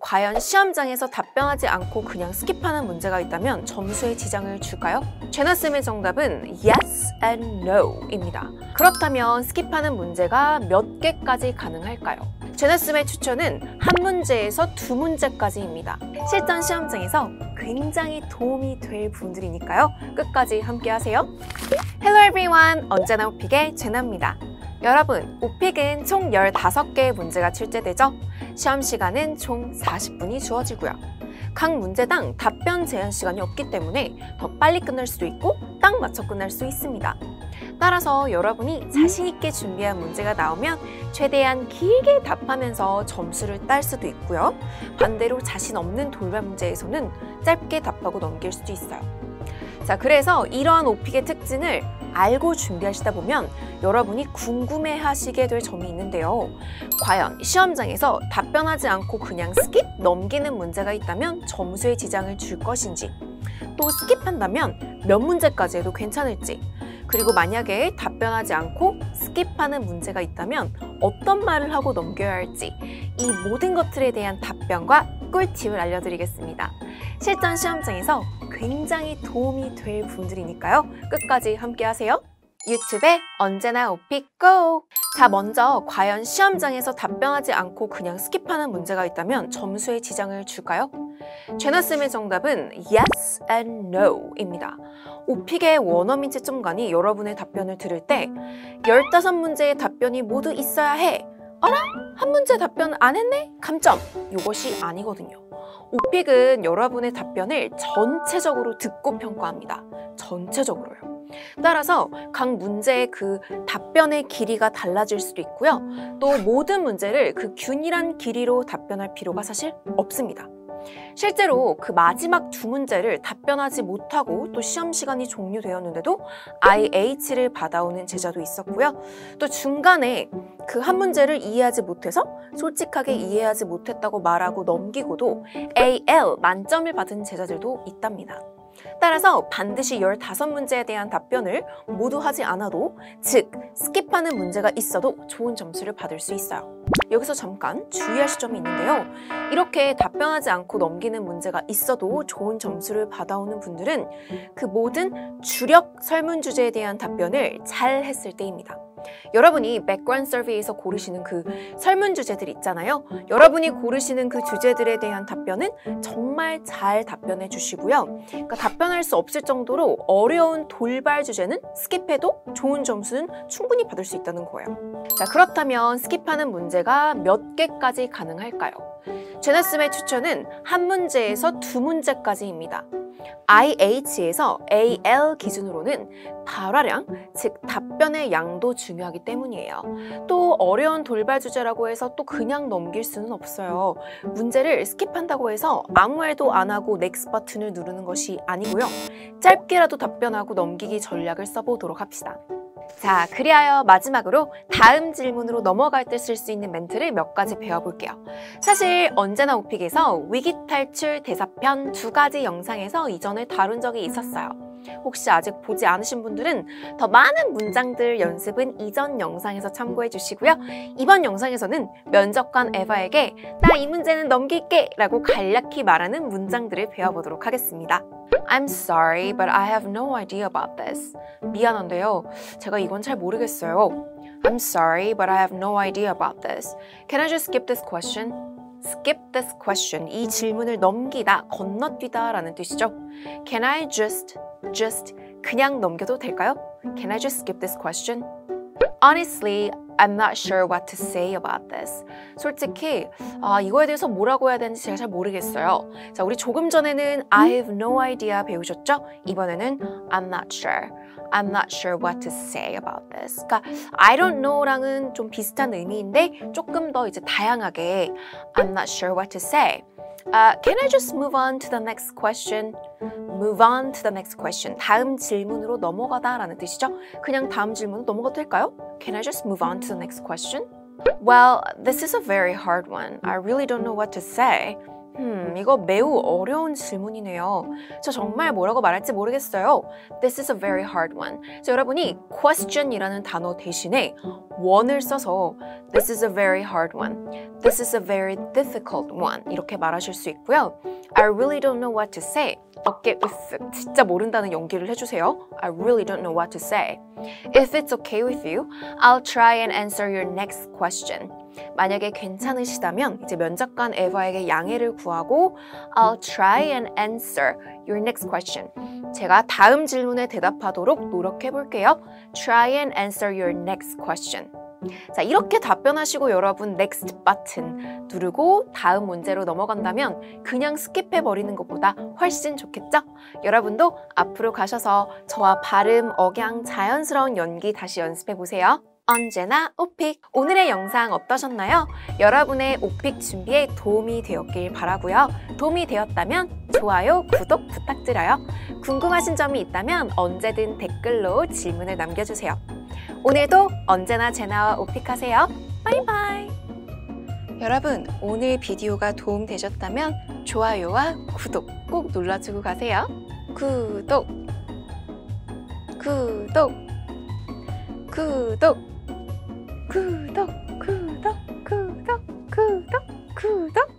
과연 시험장에서 답변하지 않고 그냥 스킵하는 문제가 있다면 점수에 지장을 줄까요? 제나쌤의 정답은 yes and no입니다. 그렇다면 스킵하는 문제가 몇 개까지 가능할까요? 제나쌤의 추천은 한 문제에서 두 문제까지입니다. 실전 시험장에서 굉장히 도움이 될 부분들이니까요. 끝까지 함께 하세요. Hello everyone! 언제나 오픽의 제나입니다. 여러분, 오픽은 총 15개의 문제가 출제되죠? 시험 시간은 총 40분이 주어지고요. 각 문제당 답변 제한 시간이 없기 때문에 더 빨리 끝날 수도 있고 딱 맞춰 끝날 수 있습니다. 따라서 여러분이 자신 있게 준비한 문제가 나오면 최대한 길게 답하면서 점수를 딸 수도 있고요. 반대로 자신 없는 돌발 문제에서는 짧게 답하고 넘길 수도 있어요. 자, 그래서 이러한 오픽의 특징을 알고 준비하시다 보면 여러분이 궁금해 하시게 될 점이 있는데요. 과연 시험장에서 답변하지 않고 그냥 스킵 넘기는 문제가 있다면 점수에 지장을 줄 것인지 또 스킵한다면 몇 문제까지 해도 괜찮을지 그리고 만약에 답변하지 않고 스킵하는 문제가 있다면 어떤 말을 하고 넘겨야 할지 이 모든 것들에 대한 답변과 꿀팁을 알려드리겠습니다. 실전 시험장에서 굉장히 도움이 될 부분들이니까요. 끝까지 함께 하세요. 유튜브에 언제나 오픽 go! 자, 먼저 과연 시험장에서 답변하지 않고 그냥 skip하는 문제가 있다면 점수에 지장을 줄까요? 제나쌤의 정답은 yes and no입니다. 오픽의 원어민 채점관이 여러분의 답변을 들을 때 15문제의 답변이 모두 있어야 해. 어라? 한 문제 답변 안 했네? 감점! 이것이 아니거든요. 오픽은 여러분의 답변을 전체적으로 듣고 평가합니다. 전체적으로요. 따라서 각 문제의 그 답변의 길이가 달라질 수도 있고요. 또 모든 문제를 그 균일한 길이로 답변할 필요가 사실 없습니다. 실제로 그 마지막 두 문제를 답변하지 못하고 또 시험 시간이 종료되었는데도 IH를 받아오는 제자도 있었고요. 또 중간에 그 한 문제를 이해하지 못해서 솔직하게 이해하지 못했다고 말하고 넘기고도 AL 만점을 받은 제자들도 있답니다. 따라서 반드시 15문제에 대한 답변을 모두 하지 않아도 즉 skip하는 문제가 있어도 좋은 점수를 받을 수 있어요. 여기서 잠깐 주의하실 점이 있는데요. 이렇게 답변하지 않고 넘기는 문제가 있어도 좋은 점수를 받아오는 분들은 그 모든 주력 설문 주제에 대한 답변을 잘 했을 때입니다. 여러분이 background survey에서 고르시는 그 설문 주제들 있잖아요. 여러분이 고르시는 그 주제들에 대한 답변은 정말 잘 답변해 주시고요. 그러니까 답변할 수 없을 정도로 어려운 돌발 주제는 skip해도 좋은 점수는 충분히 받을 수 있다는 거예요. 자, 그렇다면 skip하는 문제가 몇 개까지 가능할까요? 제나쌤의 추천은 한 문제에서 두 문제까지입니다. IH에서 AL 기준으로는 발화량, 즉 답변의 양도 중요하기 때문이에요. 또 어려운 돌발 주제라고 해서 또 그냥 넘길 수는 없어요. 문제를 스킵한다고 해서 아무 말도 안 하고 넥스 버튼을 누르는 것이 아니고요. 짧게라도 답변하고 넘기기 전략을 써보도록 합시다. 자, 그리하여 마지막으로 다음 질문으로 넘어갈 때 쓸 수 있는 멘트를 몇 가지 배워볼게요. 사실 언제나 오픽에서 위기 탈출 대사편 두 가지 영상에서 이전에 다룬 적이 있었어요. 혹시 아직 보지 않으신 분들은 더 많은 문장들 연습은 이전 영상에서 참고해 주시고요. 이번 영상에서는 면접관 에바에게 나 이 문제는 넘길게 라고 간략히 말하는 문장들을 배워보도록 하겠습니다. I'm sorry, but I have no idea about this. 미안한데요. 제가 이건 잘 모르겠어요. I'm sorry, but I have no idea about this. Can I just skip this question? Skip this question. 이 질문을 넘기다, 건너뛰다 라는 뜻이죠. Can I just, just 그냥 넘겨도 될까요? Can I just skip this question? Honestly, I'm not sure what to say about this. 솔직히 아, 이거에 대해서 뭐라고 해야 되는지 제가 잘 모르겠어요. 자, 우리 조금 전에는 I have no idea 배우셨죠? 이번에는 I'm not sure. I'm not sure what to say about this. 그러니까 I don't know랑은 좀 비슷한 의미인데 조금 더 이제 다양하게 I'm not sure what to say. Uh, can I just move on to the next question? Move on to the next question. 다음 질문으로 넘어가다 라는 뜻이죠. 그냥 다음 질문으로 넘어가도 될까요? Can I just move on to the next question? Well, this is a very hard one. I really don't know what to say. 음, 이거 매우 어려운 질문이네요. 저 정말 뭐라고 말할지 모르겠어요. This is a very hard one. 자, 여러분이 question이라는 단어 대신에 one을 써서 This is a very hard one. This is a very difficult one. 이렇게 말하실 수 있고요. I really don't know what to say. 어깨 으쓱 진짜 모른다는 연기를 해주세요. I really don't know what to say. If it's okay with you, I'll try and answer your next question. 만약에 괜찮으시다면 이제 면접관 에바에게 양해를 구하고 I'll try and answer your next question. 제가 다음 질문에 대답하도록 노력해 볼게요. Try and answer your next question. 자, 이렇게 답변하시고 여러분 next 버튼 누르고 다음 문제로 넘어간다면 그냥 skip해 버리는 것보다 훨씬 좋겠죠? 여러분도 앞으로 가셔서 저와 발음, 억양, 자연스러운 연기 다시 연습해 보세요. 언제나 오픽! 오늘의 영상 어떠셨나요? 여러분의 오픽 준비에 도움이 되었길 바라고요. 도움이 되었다면 좋아요, 구독 부탁드려요. 궁금하신 점이 있다면 언제든 댓글로 질문을 남겨주세요. 오늘도 언제나 제나와 오픽하세요. 바이바이! 여러분, 오늘 비디오가 도움되셨다면 좋아요와 구독 꼭 눌러주고 가세요. 구독! 구독! 구독! 구독! 구독! 구독! 구독! 구독!